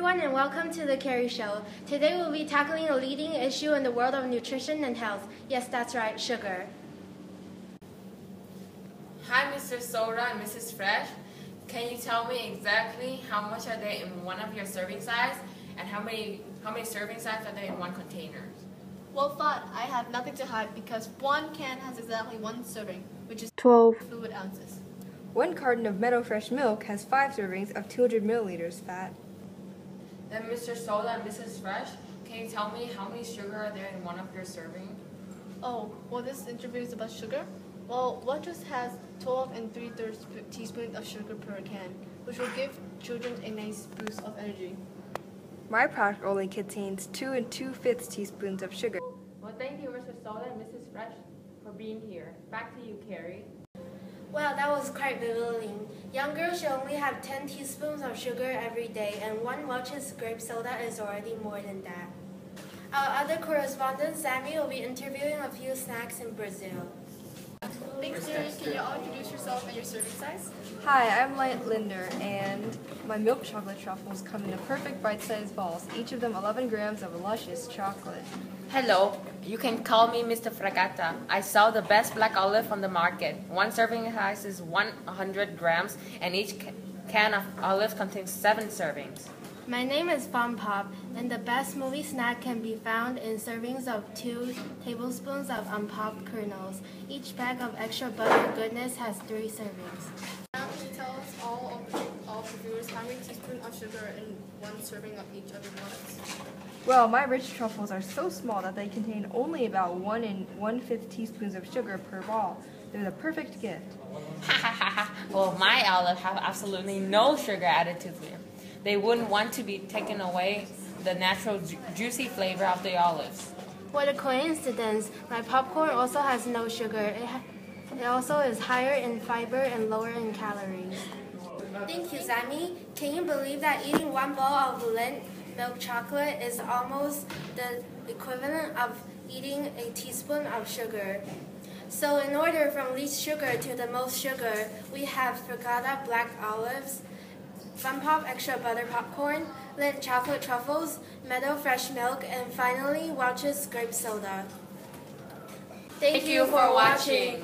everyone, and welcome to the Carrie Show. Today we'll be tackling a leading issue in the world of nutrition and health. Yes, that's right, sugar. Hi, Mr. Soda and Mrs. Fresh. Can you tell me exactly how much are they in one of your serving size, and how many how many serving size are they in one container? Well thought, I have nothing to hide because one can has exactly one serving, which is 12. fluid ounces. One carton of Meadow Fresh milk has 5 servings of 200 milliliters fat. Then, Mr. Soda and Mrs. Fresh, can you tell me how many sugar are there in one of your serving? Oh, well this interview is about sugar? Well, what just has 12 and 3 thirds teaspoons of sugar per can, which will give children a nice boost of energy. My product only contains 2 and 2 fifths teaspoons of sugar. Well, thank you, Mr. Soda and Mrs. Fresh, for being here. Back to you, Carrie. Well, that was quite belittling. Young girls should only have 10 teaspoons of sugar every day, and one Welch's grape soda is already more than that. Our other correspondent, Sammy, will be interviewing a few snacks in Brazil. Thanks, Jerry. Can you all introduce yourself and your serving size? Hi, I'm Light Lindor, and my milk chocolate truffles come in the perfect bite-sized balls, each of them 11 grams of luscious chocolate. Hello, you can call me Mr. Fragata. I sell the best black olive on the market. One serving size is 100 grams, and each can of olive contains seven servings. My name is Fun Pop, and the best movie snack can be found in servings of two tablespoons of unpopped kernels. Each bag of extra butter goodness has three servings. Now can you tell us all of the, all of the viewers how many teaspoons of sugar in one serving of each of the products? Well, my rich truffles are so small that they contain only about 1 and one-fifth teaspoons of sugar per ball. They're the perfect gift. well, my olive have absolutely no sugar added to them. They wouldn't want to be taken away the natural ju- juicy flavor of the olives. What a coincidence! My popcorn also has no sugar. It, ha- it also is higher in fiber and lower in calories. Thank you, Zami. Can you believe that eating one bowl of Lindt milk chocolate is almost the equivalent of eating a teaspoon of sugar? So, in order from least sugar to the most sugar, we have Fragata black olives, Fun Pop extra butter popcorn, Lindt chocolate truffles, Meadow fresh milk, and finally Welch's grape soda. Thank you for watching.